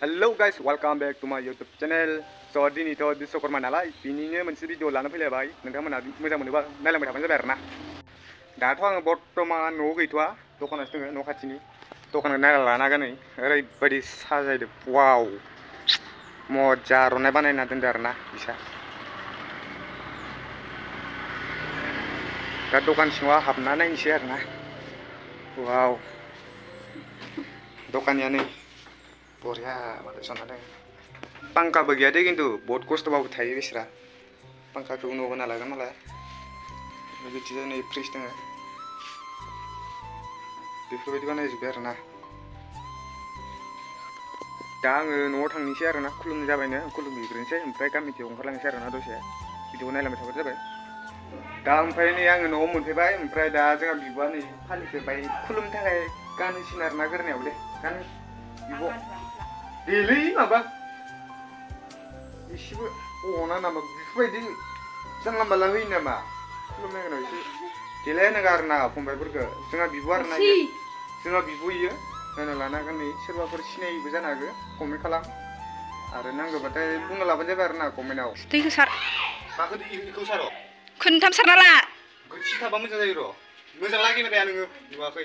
Hello guys welcome back to my YouTube channel स' दिनैथ' बिश्वकर्मा नालाय बिनिनो मोनसे भिडिअ लानो फैलायबाय नोंथांमोना मोजां मोनोबा नायलांबाय थाबानो जाबाय आरोना दाथ' आङो बर्थमान न'आव गैथ'वा दखानावसो दङ न' खाथिनि दखानाव नायना लाना हागोन नै ओरैबायदि साजायदो वाव मजा आर'नाइ बानायना दोनदो आरोना बिसा दा दखान सिङाव हाबना नायनोसै आरोना वाव दखानिया नै बरिया माथो सना दङ पांखाबो गैया दे बहुत खस्थ'बाबो थायो बिसोरा पांखाखौ उनाव होना लागोन मालाय बिथिंजाय नै फ्रिज दङ आरोना दा आङो न'आव थांनोसै आरोना खुलुमनाय जाबायनो खुलुमहैग्रोनोसै ओमफ्राय गामिथिं ओंखारलांनोसै आरोना दसे भिडिअखौ नायलांबाय थाबानो जाबाय दा ओमफ्राय नै आङो ओमफ्राय दा जोंहा बिब'आ नै फालिखौ बाय खुलुमनो गानो बिब' देलै माबा एसेबो अना नामा बेफोरबायदि जानला मानला होयो नामा खुलुमनायगोनाव एसे देलायनांगौ आरो ना फंबायफोरखौ जोंहा बिब' आरो ना इयो जोंहा बिब' इयो नायना लानो हागोन नै सोरबाफोर सिनायिबो जानो हागौ कमेन्ट खालाम आरो नांगौबाथाय बुंना लाबानो जाबाय आरो ना कमेन्टआव दैखौ सार माखौ इखौ सार' खोनथाम सारना ला गोथि थाबा मोजां जायो र' मोजां लागिबाय नोङो नुवाखै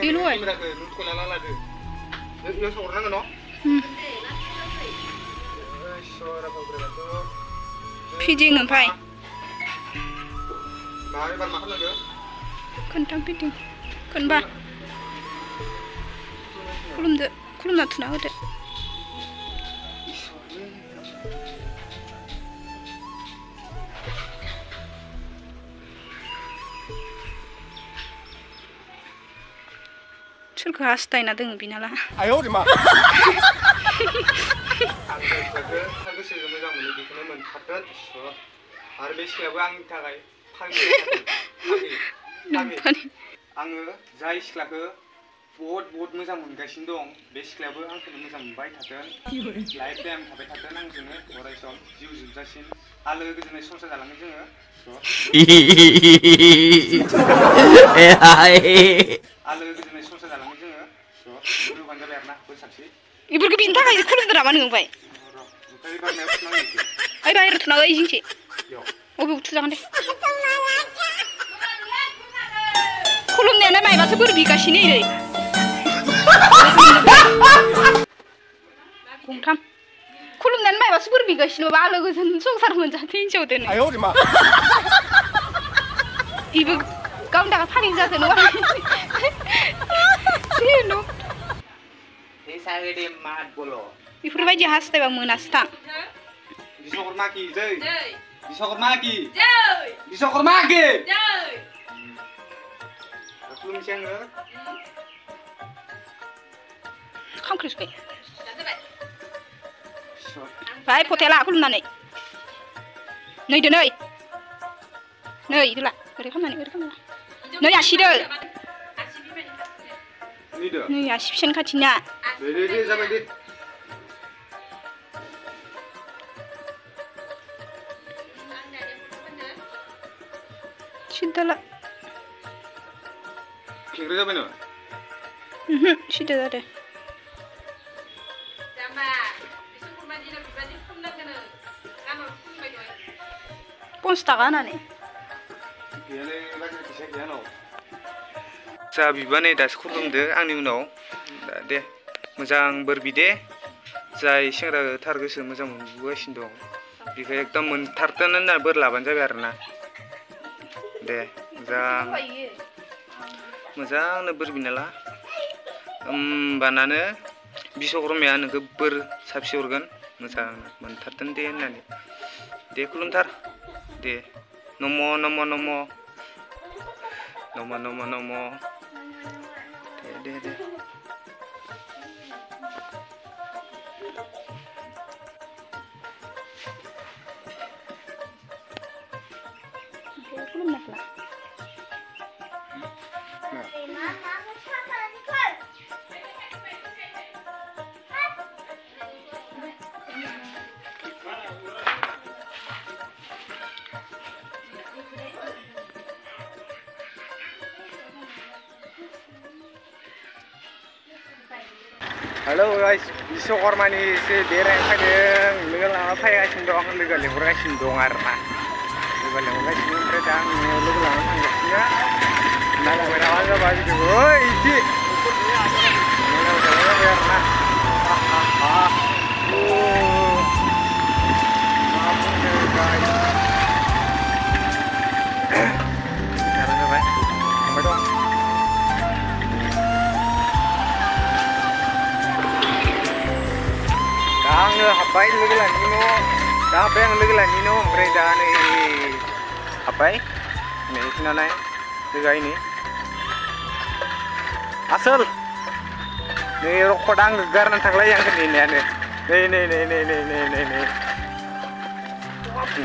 Pilo eh. Yo sobrano, ¿no? Piding ang pay. Kuntam piding. Kunba. Kulum de kulum na tunaw de. मोनो बेखौनो मोनथारगोन इसोर आरो बे सिख्लायाबो आंनि थाखाय आङो जाय सिख्लाखौ बहुद बहुद मोजां मोनगासिनो दं बे सिख्लायाबो आंखौनो मोजां मोनबाय थाथों। लाइफ टाइम थाबाय थाथों आंजोंनो अराय सम जिउ जोबजासिम। आलो गोजोनै संसार जालाङो जोङो। आलो गोजोनै 이불그 빈다가 이제 쿨은 드라 많은 건가요? 아이 봐 이렇게 나가 이진치. 어비 우투장한데. 쿨은 내내 많이 봐서 그걸 비가시네 이래. 공탐. 쿨은 내내 많이 봐서 그걸 비가시네 말로 그선 속사람 먼저 한테인지 오더니. 아유 우리 마. 이불 가운데가 파인 자세 놓아. Esa gede mat bolo. बेफोरबायदि हास्थायबा मोनासो थां Bisokorma ki, jai. Bisokorma ki. Jai. Bisokorma ki. Jai. Aku belum siang ya. खांख्रिसबाय बाय फथायला खुलुमनानै नै दो नै नै दोला ओरै खालामनानै ओरै खालामना नै आसिदो Ini dah. नै आसि फिसानि खाथिनिया 뇌뇌뇌 사면돼 신달라. 핑크를 잡으면 으흠 시대다래. 콘스타가 하나네 자 비반에 다시 콜롬드 안니 우노 네. मोजां बोर बिदे जाय सेंग्रा थार गोसो मोजां मोनबोगासिनो दं बेखौ एकदम मोनथारथों होनना बोर लाबानो जाबाय आरोना दे मोजां मोजांनो बोर बिना ला होमबानानो बिश्वकर्माया नोंखौ बोर साबसे हरगोन मोजां मोनथारथों दे होननानै दे खुलुमथार दे नम' नम' नम' नम' नम' नम' दे दे दे Halo guys, Bisok Kormani dia Dereng Kadeng. Legal apa ya guys, ndoang legal, legal guys, ndongar. Ibalang ka din yung redang lug lang ang gasya. Nagwala ka ba dito? Oy, iti. Ang habain lagi lang nino. Dah bayang lagi lang nino. Mereka dah ni. sampai naik juga ini asal. Ini rok pedang gegar nanti lagi yang ini ini ini ini ini ini ini ini ini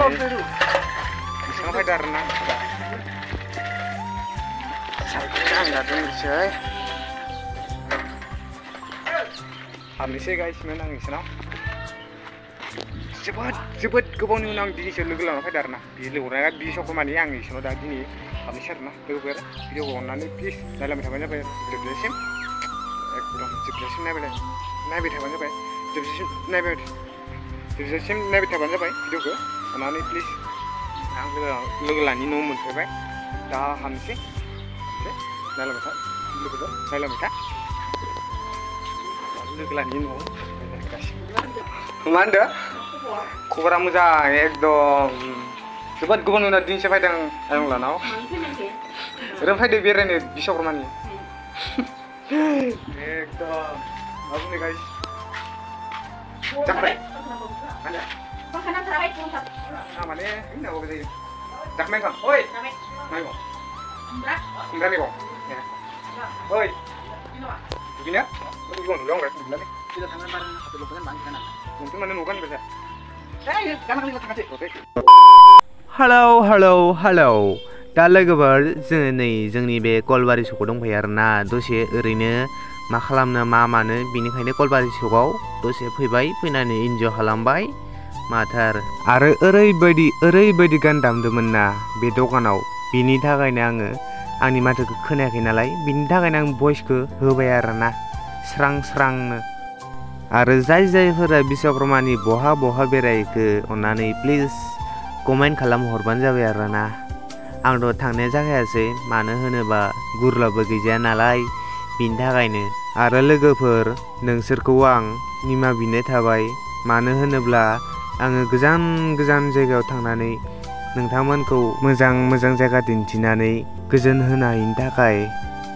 ini bisa ngapain darna sakitkan nggak tuh sih Amis guys menang isna. Cepat. जोबोद गोबावनि उनाव आं बिजिसो लोगो लाना फैदों ना बिजि लोगो हरनाया बिजिसखौ माने आं इसोरनाव दा दिनै हाबनोसै आरो ना लोगोफोर भिडिअ हरनानै प्लिज नायलाबाय थाबानो जाबाय। जोबजासिम। एकदम जोबजासिम नायबाय नायबाय थाबानो जाबाय। जोबजासिम नायबाय जोबजासिम नायबाय थाबानो जाबाय भिडिअखौ। अन्नानै प्लिज आं लोगो लानि न' मोनफैबाय। दा हाबनोसै। नायलाबाय था। लोगोफोर नायलाबाय था। लोगो लानि न'आव। मा होनदों? खबरा मोजां एकदम जोबोद गुबुन उनाव दिनैसो फैदों आयं लानाव ओरैनो फैदो बेरायनो बिश्वकर्मानि एकदम मा बुंनो गाइस जाखांबाय ना माने होननांगौ जायो जाखांबाय ओंखाम ओइ नायगौ खुमब्रा मैगं ओइ दुगैनो दुगैगौ नुदों आं दुगैनानै नोंथां माने न'गान बायसा हेलौ हेलौ हेलौ दा लोगोफोर जोङो नै जोंनि बे कलबारि सकआव दंफैयो आरोना दसे ओरैनो मा खालामनो मा मानो बिनिखायनो कलबारि सकआव दसे फैबाय फैनानै इन्जय खालामबाय माथार आरो ओरैबायदि ओरैबायदि गान दामदोंमोन ना बे दखानाव बिनि थाखायनो आङो आंनि माथोखौ खोनायाखै नालाय बिनि थाखायनो आं भइसखौ होबाय आरोना स्रां स्रांनो आरो जाय जायफोरा बिश्वकर्मानि बहा बहा बेरायखो अननानै प्लिज कमेन्ट खालाम हरबानो जाबाय आरोना आंथ' थांनाय जाखायासै मानो होनोबा गुरलाबो गैजाया नालाय बिनि थाखायनो आरो लोगोफोर नोंसोरखौ आं निमा बिनाय थाबाय मानो होनोब्ला आङो गोजान गोजान जायगायाव थांनानै नोंथांमोनखौ मोजां मोजां जायगा दिन्थिनानै गोजोन होनो हायिनि थाखाय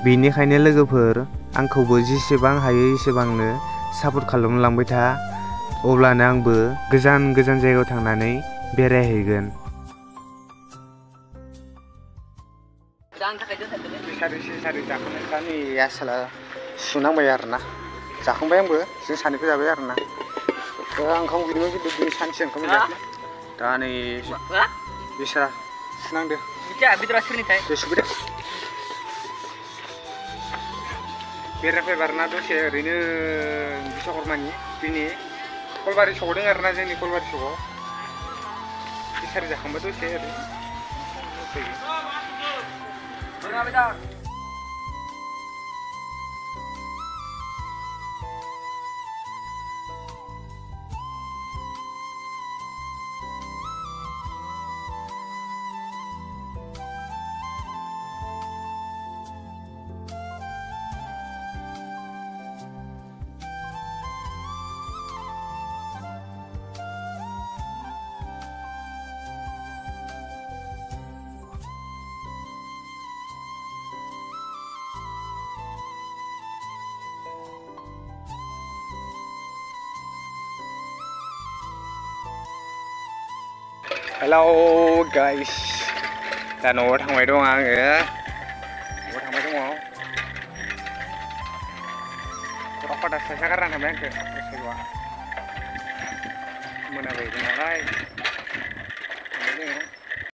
बेनिखायनो लोगोफोर आंखौबो जेसेबां हायो एसेबांनो सापर्ट खालामलांबाय था अब्लानो आंबो गोजान गोजान जायगायाव थांनानै बेरायहैगोन सारि सारि जाखांनाय दा नै आसोला सुनांबाय आरोना जाखांबाय आंबो जों सानैबो जाबाय आरोना दा ओंखाम उखैदोंमोन खिन्थु दिनै सानसे ओंखाम जायाखै दा नै बिसोरा सुनांदो दे सुबाय दे बेरायफै बारना दसे ओरैनो बिशकर्मानि दिनै कलबारि सकाव दङ आरोना जोंनि कलबारि सकाव बिसारि जाखांबा दसे ओरैनो Hello guys. Dan nổ thằng mày đúng không? Kìa Nổ thằng mày đúng không? Rokok dah saya sekarang sampai ke Mana baik, mana baik